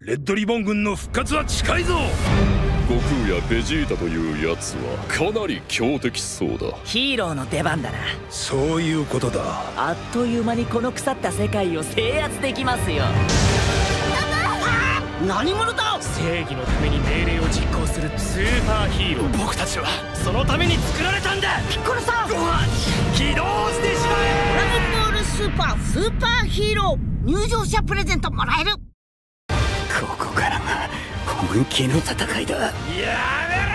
レッドリボン軍の復活は近いぞ。悟空やベジータというやつはかなり強敵そうだ。ヒーローの出番だな。そういうことだ。あっという間にこの腐った世界を制圧できますよ。何者だ！正義のために命令を実行するスーパーヒーロー。僕たちはそのために作られたんだ！ピッコロさん！起動してしまえ！ドラゴンボールスーパースーパーヒーロー。入場者プレゼントもらえるここからが本気の戦いだ。やめろ